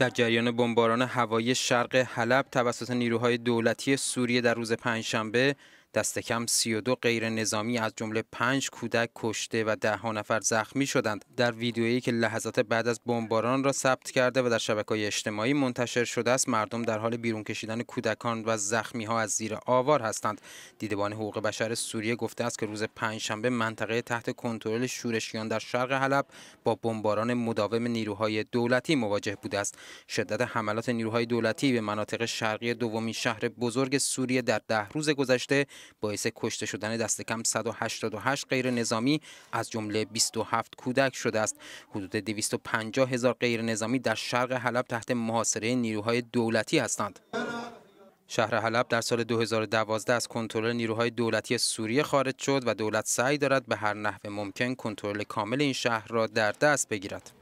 در جریان بمباران هوایی شرق حلب توسط نیروهای دولتی سوریه در روز پنجشنبه دست کم 32 غیر نظامی از جمله 5 کودک کشته و ده ها نفر زخمی شدند. در ویدیویی که لحظات بعد از بمباران را ثبت کرده و در شبکه‌های اجتماعی منتشر شده است مردم در حال بیرون کشیدن کودکان و زخمی ها از زیر آوار هستند. دیدبان حقوق بشر سوریه گفته است که روز پنجشنبه منطقه تحت کنترل شورشیان در شرق حلب با بمباران مداوم نیروهای دولتی مواجه بوده است. شدت حملات نیروهای دولتی به مناطق شرقی دومین شهر بزرگ سوریه در ده روز گذشته باعث کشته شدن دست کم 188 غیر نظامی از جمله 27 کودک شده است. حدود 250 هزار غیر نظامی در شرق حلب تحت محاصره نیروهای دولتی هستند. شهر حلب در سال 2012 از کنترل نیروهای دولتی سوریه خارج شد و دولت سعی دارد به هر نحو ممکن کنترل کامل این شهر را در دست بگیرد.